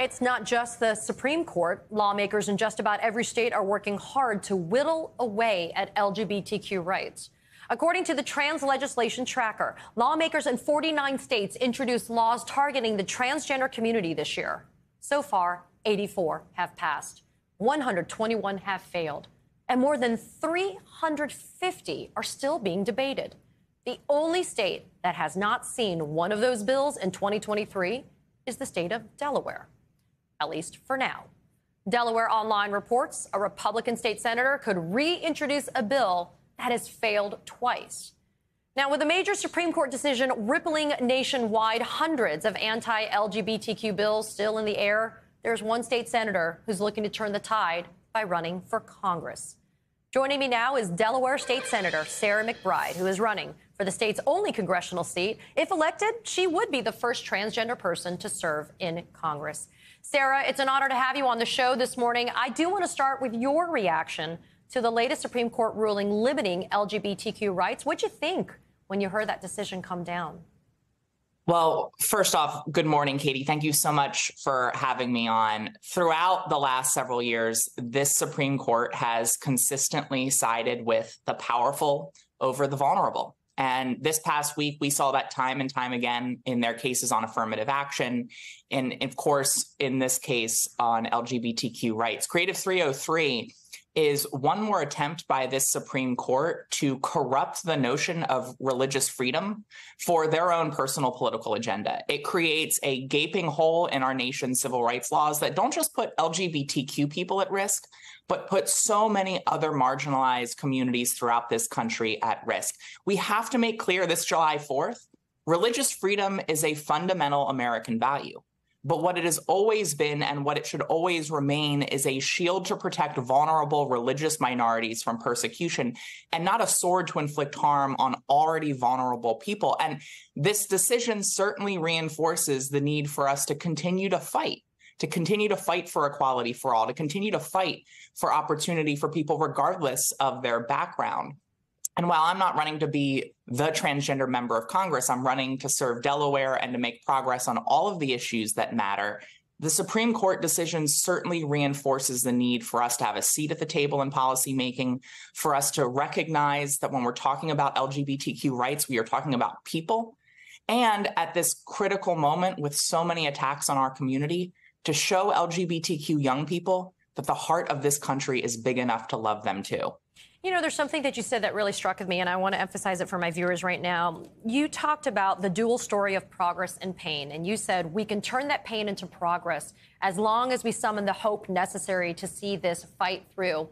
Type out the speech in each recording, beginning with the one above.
It's not just the Supreme Court. Lawmakers in just about every state are working hard to whittle away at LGBTQ rights. According to the Trans Legislation Tracker, lawmakers in 49 states introduced laws targeting the transgender community this year. So far, 84 have passed, 121 have failed, and more than 350 are still being debated. The only state that has not seen one of those bills in 2023 is the state of Delaware at least for now. Delaware Online reports a Republican state senator could reintroduce a bill that has failed twice. Now, with a major Supreme Court decision rippling nationwide, hundreds of anti LGBTQ bills still in the air, there's one state senator who's looking to turn the tide by running for Congress. Joining me now is Delaware State Senator Sarah McBride, who is running for the state's only congressional seat. If elected, she would be the first transgender person to serve in Congress. Sarah, it's an honor to have you on the show this morning. I do want to start with your reaction to the latest Supreme Court ruling limiting LGBTQ rights. What'd you think when you heard that decision come down? Well, first off, good morning, Katie. Thank you so much for having me on. Throughout the last several years, this Supreme Court has consistently sided with the powerful over the vulnerable. And this past week, we saw that time and time again in their cases on affirmative action. And of course, in this case on LGBTQ rights. Creative 303 is one more attempt by this Supreme Court to corrupt the notion of religious freedom for their own personal political agenda. It creates a gaping hole in our nation's civil rights laws that don't just put LGBTQ people at risk, but put so many other marginalized communities throughout this country at risk. We have to make clear this July 4th religious freedom is a fundamental American value. But what it has always been and what it should always remain is a shield to protect vulnerable religious minorities from persecution and not a sword to inflict harm on already vulnerable people. And this decision certainly reinforces the need for us to continue to fight to continue to fight for equality for all, to continue to fight for opportunity for people regardless of their background. And while I'm not running to be the transgender member of Congress, I'm running to serve Delaware and to make progress on all of the issues that matter. The Supreme Court decision certainly reinforces the need for us to have a seat at the table in policymaking, for us to recognize that when we're talking about LGBTQ rights, we are talking about people. And at this critical moment with so many attacks on our community, to show LGBTQ young people that the heart of this country is big enough to love them too. You know, there's something that you said that really struck with me, and I want to emphasize it for my viewers right now. You talked about the dual story of progress and pain, and you said we can turn that pain into progress as long as we summon the hope necessary to see this fight through.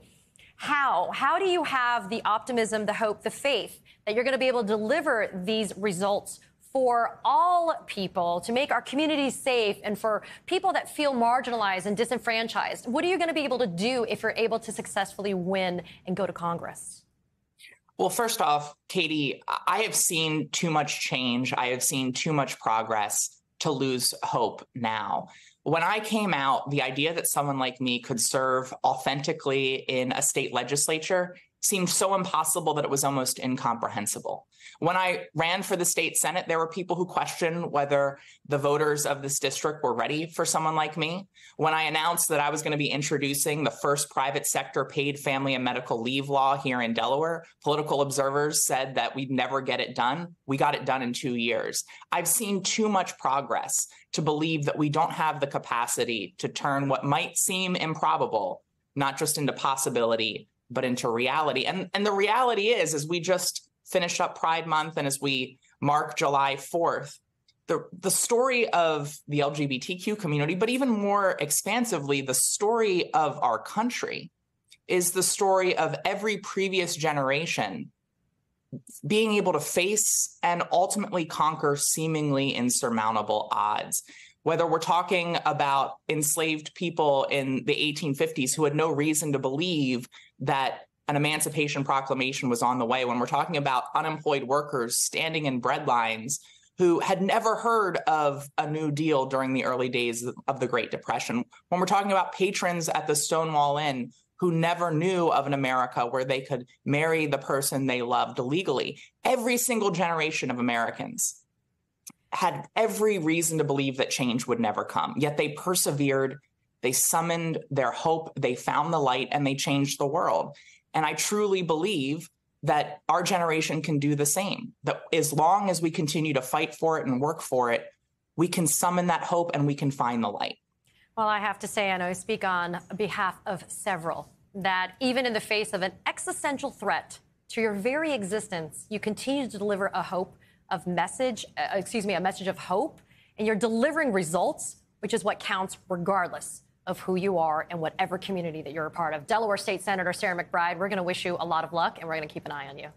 How? How do you have the optimism, the hope, the faith that you're going to be able to deliver these results for all people to make our communities safe and for people that feel marginalized and disenfranchised? What are you going to be able to do if you're able to successfully win and go to Congress? Well, first off, Katie, I have seen too much change. I have seen too much progress to lose hope now. When I came out, the idea that someone like me could serve authentically in a state legislature seemed so impossible that it was almost incomprehensible. When I ran for the state senate, there were people who questioned whether the voters of this district were ready for someone like me. When I announced that I was going to be introducing the first private sector paid family and medical leave law here in Delaware, political observers said that we'd never get it done. We got it done in two years. I've seen too much progress to believe that we don't have the capacity to turn what might seem improbable not just into possibility, but into reality. And and the reality is, as we just finished up Pride Month and as we mark July 4th, the, the story of the LGBTQ community, but even more expansively, the story of our country is the story of every previous generation being able to face and ultimately conquer seemingly insurmountable odds whether we're talking about enslaved people in the 1850s who had no reason to believe that an emancipation proclamation was on the way, when we're talking about unemployed workers standing in bread lines who had never heard of a New Deal during the early days of the Great Depression, when we're talking about patrons at the Stonewall Inn who never knew of an America where they could marry the person they loved legally, every single generation of Americans had every reason to believe that change would never come. Yet they persevered, they summoned their hope, they found the light, and they changed the world. And I truly believe that our generation can do the same. That as long as we continue to fight for it and work for it, we can summon that hope and we can find the light. Well, I have to say, and I speak on behalf of several, that even in the face of an existential threat to your very existence, you continue to deliver a hope of message, uh, excuse me, a message of hope, and you're delivering results, which is what counts regardless of who you are and whatever community that you're a part of. Delaware State Senator Sarah McBride, we're going to wish you a lot of luck and we're going to keep an eye on you.